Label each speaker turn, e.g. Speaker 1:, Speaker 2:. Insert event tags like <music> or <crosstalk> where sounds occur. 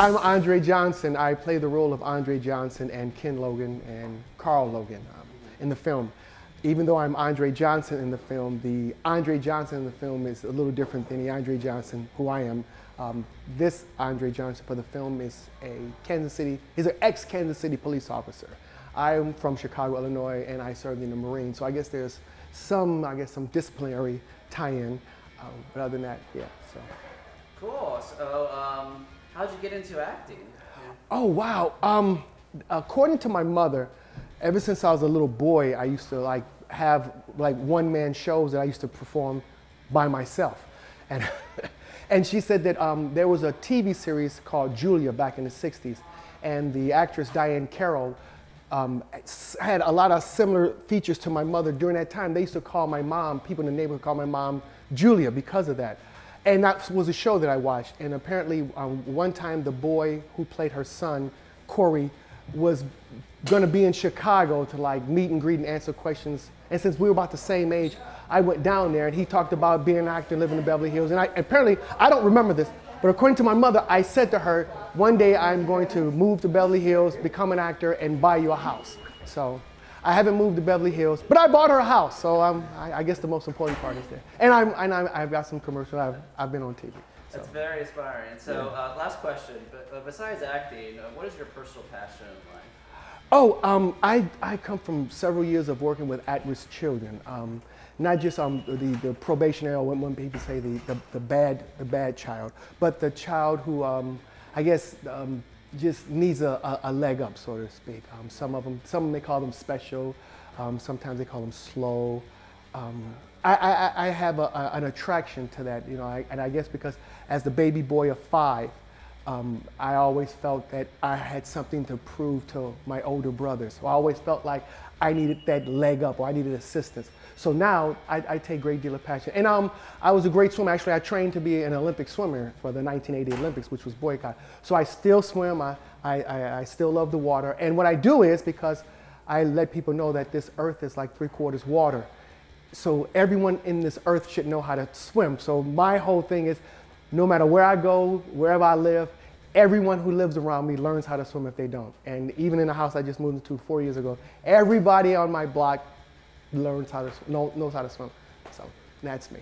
Speaker 1: I'm Andray Johnson. I play the role of Andray Johnson and Ken Logan and Carl Logan um, in the film. Even though I'm Andray Johnson in the film, the Andray Johnson in the film is a little different than the Andray Johnson who I am. Um, this Andray Johnson for the film is a Kansas City, he's an ex-Kansas City police officer. I'm from Chicago, Illinois, and I served in the Marines. So I guess there's some, I guess, some disciplinary tie-in. Um, but other than that, yeah. So.
Speaker 2: Cool. So, um, how'd you get into acting?
Speaker 1: Oh wow. Um, according to my mother, ever since I was a little boy, I used to like have like one-man shows that I used to perform by myself, and <laughs> and she said that um, there was a TV series called Julia back in the '60s, and the actress Diahann Carroll um, had a lot of similar features to my mother during that time. They used to call my mom, people in the neighborhood call my mom Julia because of that. And that was a show that I watched. And apparently, um, one time the boy who played her son, Corey, was going to be in Chicago to like meet and greet and answer questions. And since we were about the same age, I went down there and he talked about being an actor, living in Beverly Hills. And I, apparently, I don't remember this, but according to my mother, I said to her, one day I'm going to move to Beverly Hills, become an actor, and buy you a house. So I haven't moved to Beverly Hills, but I bought her a house. So I, I, guess the most important part is there. And, I'm, and I'm, I've got some commercials. I've, I've been on TV.
Speaker 2: So. That's very inspiring. So uh, last question, but, uh, besides acting, uh, what is your personal passion in life?
Speaker 1: Oh, um, I, I come from several years of working with at-risk children. Um, not just um, the, the probationary, when, when people say the, the, the, bad, the bad child, but the child who, um, I guess, um, just needs a, a, a, leg up, so to speak. Um, some of them, some they call them special, um, sometimes they call them slow. Um, I, I, I, have a, an attraction to that, you know, I, and I guess because as the baby boy of five, um, I always felt that I had something to prove to my older brothers. So I always felt like I needed that leg up or I needed assistance. So now I, I take great deal of passion. And um, I was a great swimmer. Actually, I trained to be an Olympic swimmer for the 1980 Olympics, which was boycott. So I still swim. I, I, I still love the water. And what I do is because I let people know that this earth is like three quarters water. So everyone in this earth should know how to swim. So my whole thing is no matter where I go, wherever I live, everyone who lives around me learns how to swim if they don't. And even in the house I just moved into four years ago, everybody on my block learns how to knows how to swim. So that's me.